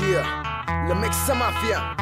Yeah, la Mexa Mafia.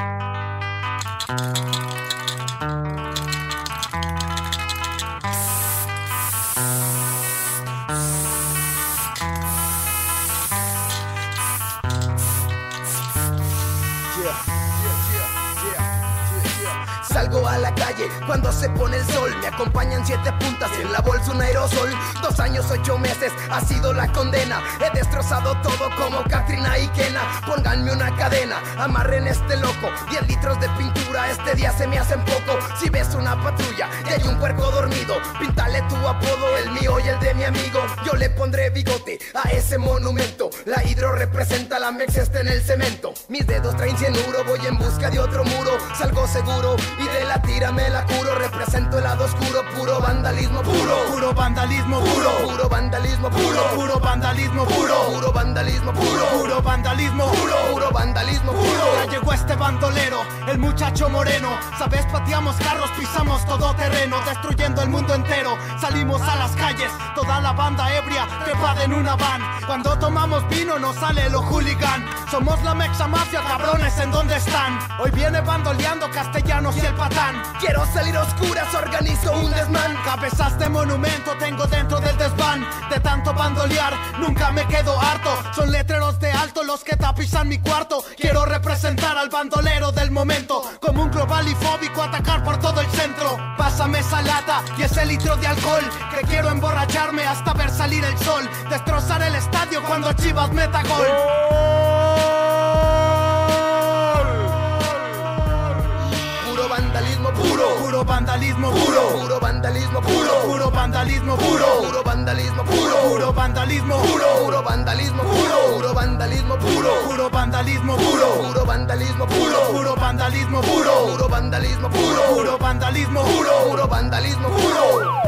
Salgo a la calle cuando se pone el sol. Me acompañan siete puntas y en la bolsa un aerosol. Dos años, ocho meses ha sido la condena. He destrozado todo como Katrina y Kena. Pónganme una cadena, amarren este loco. Diez litros de pintura, este día se me hacen poco. Si ves una patrulla y hay un puerco dormido, píntale tu apodo, el mío y el de mi amigo. Yo le pondré bigote a ese monumento. La hidro representa la mex está en el cemento. Mis dedos traen cianuro, voy en busca de otro muro. Salgo seguro y la tira me la curo. Represento el lado oscuro, puro vandalismo puro. Puro vandalismo puro, Puro vandalismo puro. puro vandalismo puro, Puro vandalismo puro. puro vandalismo puro. Puro vandalismo puro. Ya llegó este bandolero, el muchacho moreno. Sabes, pateamos carros, pisamos todo terreno, destruyendo el mundo entero. Salimos a las calles, toda la banda ebria, trepada en una van. Cuando tomamos vino nos sale lo hooligan. Somos la mexa mafia, cabrones, ¿en dónde están? Hoy viene bandoleando castellanos y el patán. Quiero salir a oscuras, organizo un desmán. Cabezas de monumento tengo dentro del desván De tanto bandolear, nunca me quedo harto Son letreros de alto los que tapizan mi cuarto Quiero representar al bandolero del momento Como un global y fóbico atacar por todo esa lata y ese litro de alcohol Que quiero emborracharme hasta ver salir el sol Destrozar el estadio cuando Chivas meta gol Puro vandalismo puro. Puro vandalismo puro Puro vandalismo puro. Puro vandalismo puro Puro vandalismo puro. Puro vandalismo puro Puro vandalismo puro. Puro vandalismo puro. Puro vandalismo puro Puro vandalismo puro. Puro vandalismo puro Puro vandalismo puro. Puro vandalismo puro Puro vandalismo puro.